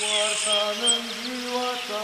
Varsa mândru a ta